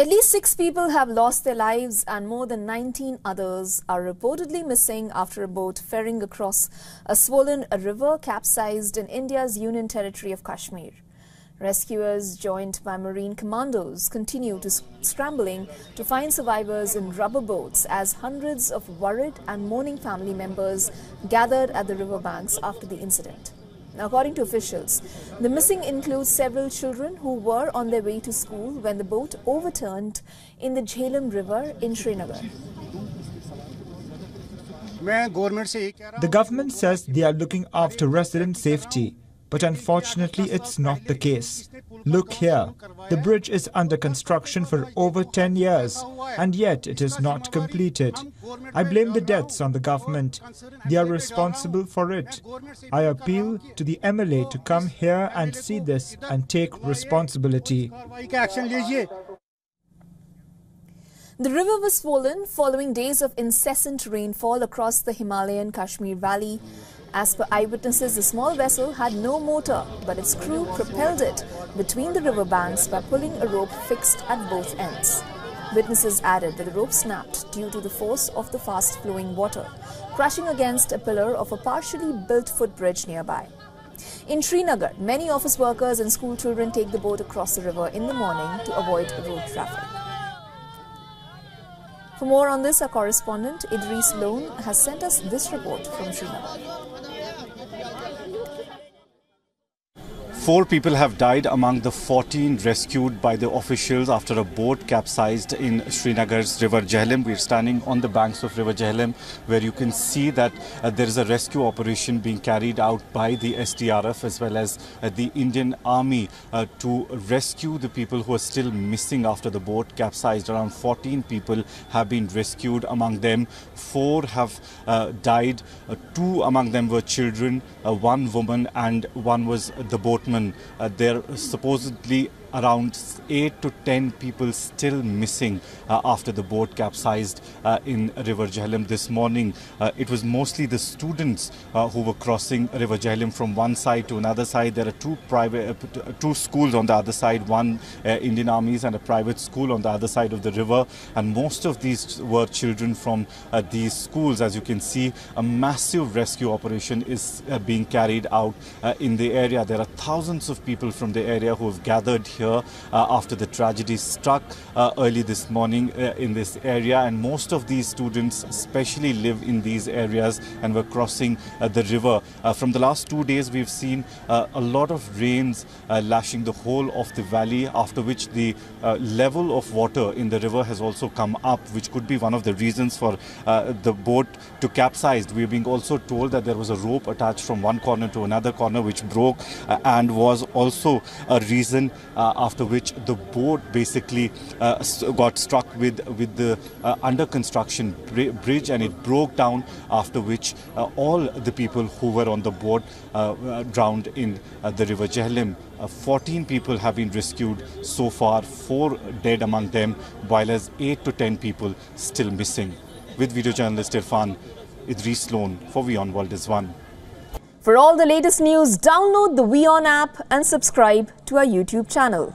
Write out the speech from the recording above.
At least six people have lost their lives and more than 19 others are reportedly missing after a boat ferrying across a swollen river capsized in India's Union Territory of Kashmir. Rescuers, joined by marine commandos, continue to scrambling to find survivors in rubber boats as hundreds of worried and mourning family members gathered at the riverbanks after the incident. According to officials, the missing includes several children who were on their way to school when the boat overturned in the Jhelum River in Srinagar. The government says they are looking after resident safety but unfortunately it's not the case. Look here, the bridge is under construction for over 10 years and yet it is not completed. I blame the deaths on the government. They are responsible for it. I appeal to the MLA to come here and see this and take responsibility. The river was swollen following days of incessant rainfall across the Himalayan Kashmir Valley. As per eyewitnesses, the small vessel had no motor, but its crew propelled it between the river banks by pulling a rope fixed at both ends. Witnesses added that the rope snapped due to the force of the fast-flowing water, crashing against a pillar of a partially built footbridge nearby. In Srinagar, many office workers and school children take the boat across the river in the morning to avoid road traffic. For more on this, our correspondent Idris Lone has sent us this report from Srinagar. Four people have died among the 14 rescued by the officials after a boat capsized in Srinagar's River Jhelum. We're standing on the banks of River Jhelum where you can see that uh, there is a rescue operation being carried out by the SDRF as well as uh, the Indian Army uh, to rescue the people who are still missing after the boat capsized. Around 14 people have been rescued. Among them, four have uh, died. Uh, two among them were children, uh, one woman and one was the boatman Uh, they're supposedly around 8 to 10 people still missing uh, after the boat capsized uh, in River Jhelum this morning. Uh, it was mostly the students uh, who were crossing River Jhelum from one side to another side. There are two private, uh, two schools on the other side, one uh, Indian Armies and a private school on the other side of the river. And most of these were children from these schools. As you can see, a massive rescue operation is being carried out in the area. There are thousands of people from the area who have gathered here uh, after the tragedy struck uh, early this morning uh, in this area. And most of these students especially live in these areas and were crossing the river. from the last two days, we've seen a lot of rains lashing the whole of the valley, after which the level of water in the river has also come up, which could be one of the reasons for the boat to capsize. We're being also told that there was a rope attached from one corner to another corner which broke uh, and was also a reason uh, uh, Uh, after which the boat basically uh, got struck with with the uh, under construction bridge and it broke down after which uh, all the people who were on the boat uh, drowned in the river Jhelum. 14 people have been rescued so far, four dead among them, while as 8 to 10 people still missing. With video journalist Irfan, Idris Lone for WION World is One. For all the latest news, download the WION app and subscribe to our YouTube channel.